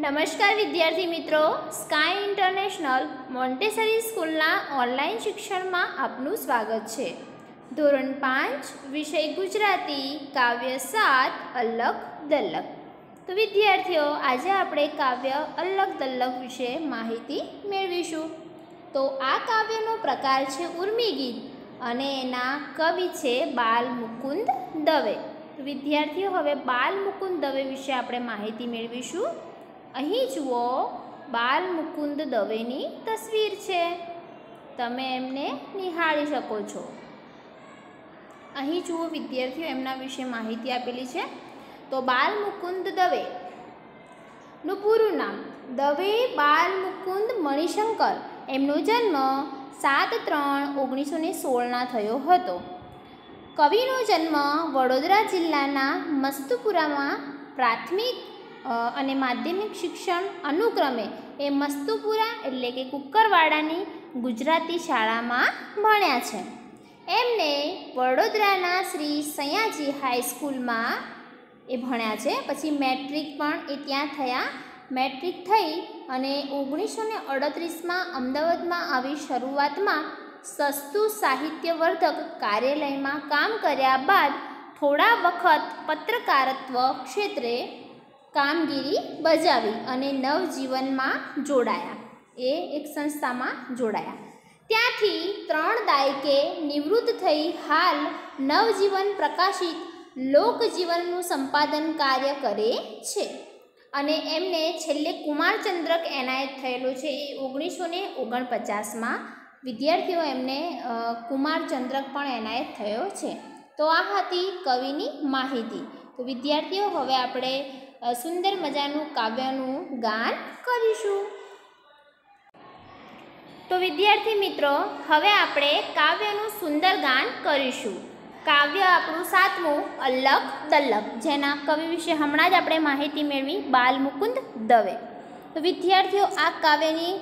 નમસ્કાર વિદ્યાર્થી મિત્રો. સ્કાય ઇન્ટરનેશનલ મોન્ટેસરી સ્કૂલના ઓનલાઈન શિક્ષણમાં આપનું સ્વાગત છે. ધોરણ પાંચ, વિષય ગુજરાતી, કાવ્ય સાત, અલગ દલક તો વિદ્યાર્થીઓ, આજે આપણે કાવ્ય અલગ દલક વિશે માહિતી મેળવીશું. તો આ કાવ્યનો પ્રકાર છે ઉર્મી અને એના કવિ છે બાલ મુકુંદ દવે. વિદ્યાર્થીઓ, હવે બાલ મુકુંદ દવે વિશે આપણે માહિતી મેળવીશું. અહીં જુઓ, બાલ મુકુંદ દવેની તસવીર છે. તમે એમને નિહાળી શકો છો. અહીં જુઓ, વિદ્યાર્થીઓ, એમના વિશે માહિતી આપેલી છે. તો બાલ મુકુંદ દવે. નું પૂરું નામ, દવે બાલ મુકુંદ મણિશંકર. એમનો જન્મ સાત ત્રણ ઓગણીસો ને સોળના થયો હતો. કવિનો જન્મ વડોદરા જિલ્લાના મસ્તુપુરામાં પ્રાથમિક અને માધ્યમિક શિક્ષણ અનુક્રમે એ મસ્તુપુરા એટલે કે કુકરવાડાની ગુજરાતી શાળામાં ભણ્યા છે. એમને વડોદરાના શ્રી સયાજી હાઈસ્કૂલમાં એ ભણ્યા છે. પછી મેટ્રિક પણ એ ત્યાં થયા. મેટ્રિક થઈ અને ઓગણીસો ને અડત્રીસમાં અમદાવાદમાં આવી શરૂઆતમાં સસ્તું સાહિત્યવર્ધક કાર્યાલયમાં કામ કર્યા બાદ થોડા વખત પત્રકારત્વ ક્ષેત્રે કામગીરી બજાવી અને નવજીવનમાં જોડાયા. એ એક સંસ્થામાં જોડાયા. ત્યાંથી ત્રણ દાયકે નિવૃત્ત થઈ હાલ નવજીવન પ્રકાશિત લોકજીવનનું સંપાદન કાર્ય કરે છે. અને એમને છેલ્લે કુમારચંદ્રક એનાયત થયેલો છે એ ઓગણીસો ને ઓગણપચાસમાં વિદ્યાર્થીઓ એમને કુમારચંદ્રક પણ એનાયત થયો છે. તો આ હતી કવિની માહિતી. તો વિદ્યાર્થીઓ, હવે આપણે સુંદર મજાનું કાવ્યનું ગાન કરીશું. તો વિદ્યાર્થી મિત્રો, હવે આપણે કાવ્યનું સુંદર ગાન કરીશું. કાવ્ય આપણું સાતમું અલ્લક દલ્લક જેના કવિ વિશે હમણાં જ આપણે માહિતી મેળવી, બાલ મુકુંદ દવે. તો વિદ્યાર્થીઓ, આ કાવ્યની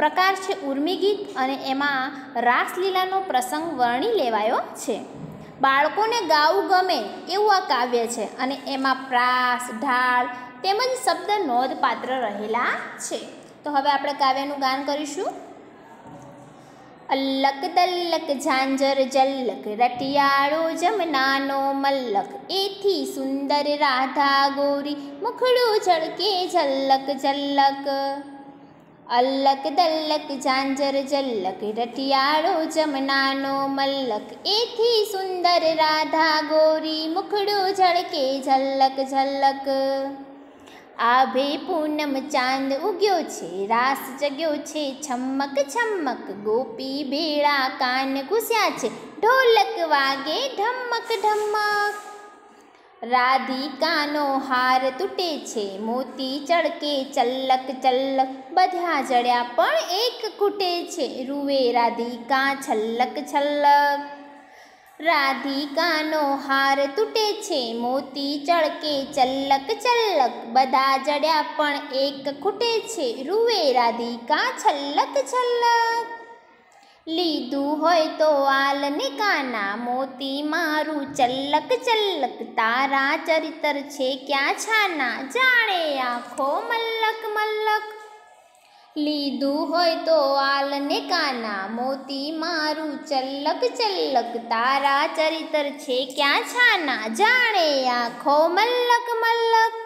પ્રકાર છે ઉર્મી અને એમાં રાસલીલાનો પ્રસંગ વર્ણી લેવાયો છે. બાળકોને ગાવું ગમે એવું આ કાવ્ય છે અને એમાં પ્રાસ, ઢાળ તેમજ શબ્દ નોંધપાત્ર રહેલા છે. તો હવે આપણે કાવ્યનું ગાન કરીશું. અલ્લક, દલ્લક, ઝાંઝર, જલ્લક, રટિયાળો, જમનાનો મલ્લક, એથી સુંદર રાધા ગોરી, મુખડું ઝળકે ઝલ્લક ઝલ્લક અલ્લક દલ્લક, ઝાંઝર જલ્લક, રટિયાળો જમનાનો મલ્લક. એથી સુંદર રાધા ગોરી, મુખડું ઝળકે ઝલ્લક ઝલ્લક આભે પૂનમ ચાંદ ઉગ્યો છે, રાસ જગ્યો છે છમક છમક ગોપી ભેળા કાન ઘૂસ્યા છે, ઢોલક વાગે ઢમક ઢમક. રાધિકાનો હાર તૂટે છે. મોતી ચળકે ચલ્લક ચલ્લક, બધા જડ્યા પણ એક ખૂટે છે. રૂવે રાધિકા છલ્લક છલ્લક. રાધિકાનો હાર તૂટે છે. મોતી ચળકે ચલ્લક ચલ્લક, બધા જડ્યા પણ એક ખૂટે છે. રૂવે રાધિકા છલ્લક છલ્લક. લીધું હોય તો આલને કાના મોતી મારું ચલ્લક ચલ્લક તારા ચરિતર છે ક્યાં છાના જાણે આખો મલ્લક મલ્લક. લીધું હોય તો આલને કાના મોતી મારું ચલ્લક ચલ્લક તારા ચરિતર છે ક્યાં છાના જાણે આખો મલ્લક મલ્લક.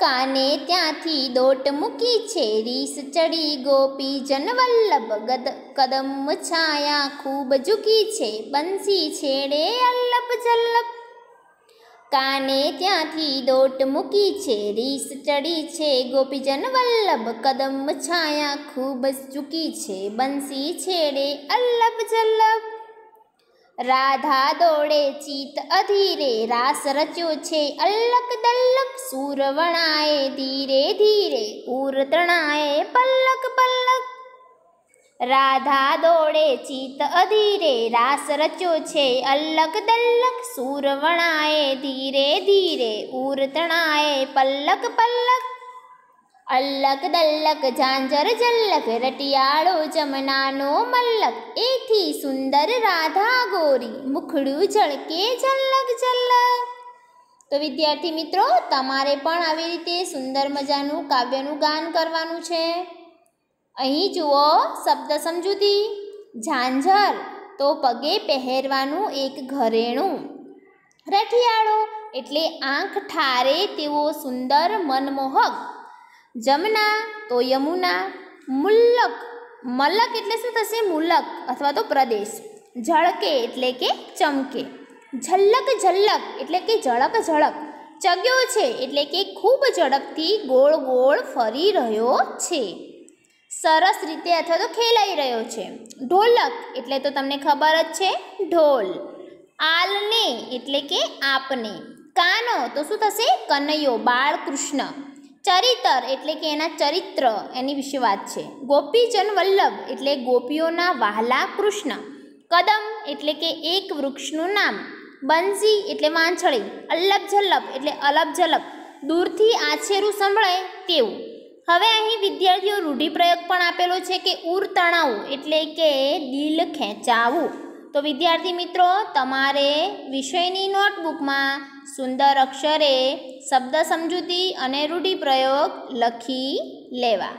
કાને ત્યાંથી દોટ મૂકી છે? રીસ ચડી ગોપી જનવલ્લભ કદમ છાયા ખૂબ ઝૂકી છે. બંસી છેડે અલ્લપ જલ્લભ. કાને ત્યાંથી દોટ મૂકી છે? રીસ ચડી છે ગોપીજન વલ્લભ કદમ છાયા ખૂબ ઝૂકી છે. બંસી છેડે અલ્લભ જલ્લભ. રાધા દોડે ચિત અધીરે, રાસ રચ્યો છે અલ્લક દલ્લક, સૂર વણાએ ધીરે ધીરે ઉર તણાએ પલ્લક પલ્લક. રાધા દોડે ચિત અધીરે, રાસ રચ્યો છે અલ્લક દલ્લક, સૂર વણાએ ધીરે ધીરે ઉર તણાએ પલ્લક પલ્લક. અલ્લક દલ્લક ઝાંઝર જલ્લક રટિયાળો જમનાનો મલ્લક, એથી સુંદર રાધા ગોરી, મુખડું ઝળકે ઝલ્લક ઝલ્લક તો વિદ્યાર્થી મિત્રો, તમારે પણ આવી રીતે સુંદર મજાનું કાવ્યનું ગાન કરવાનું છે. અહીં જુઓ શબ્દ સમજૂતી. ઝાંઝર, તો પગે પહેરવાનું એક ઘરેણું. રઠિયાળો એટલે આંખ ઠારે તેવો સુંદર મનમોહક. જમના તો યમુના, મુલ્લક. મલક એટલે શું થશે? મુલક અથવા તો પ્રદેશ. ઝળકે એટલે કે ચમકે. ઝલક ઝલક એટલે કે ઝળક ઝળક. ચગ્યો છે એટલે કે ખૂબ ઝડપથી ગોળ ગોળ ફરી રહ્યો છે. સરસ રીતે અથવા તો ખેલાઈ રહ્યો છે. ઢોલક એટલે તો તમને ખબર જ છે, ઢોલ. આલને એટલે કે આપને. કાનો તો શું થશે? કનૈયો, બાળકૃષ્ણ. ચરિત્ર એટલે કે એના ચરિત્ર, એની વિશે વાત છે. ગોપીજન વલ્લભ એટલે ગોપીઓના વહાલા કૃષ્ણ. કદમ એટલે કે એક વૃક્ષનું નામ. બંસી એટલે વાંછળી અલ્લભ જલ્લભ એટલે અલભ જલભ દૂરથી આછેરું સંભળાય તેવું. હવે અહીં વિદ્યાર્થીઓ રૂઢિપ્રયોગ પણ આપેલો છે કે ઉર તણાવું એટલે કે દિલ ખેંચાવું. તો વિદ્યાર્થી મિત્રો તમારે વિષયની નોટબુકમાં સુંદર અક્ષરે શબ્દ સમજૂતી અને રૂઢિપ્રયોગ લખી લેવા.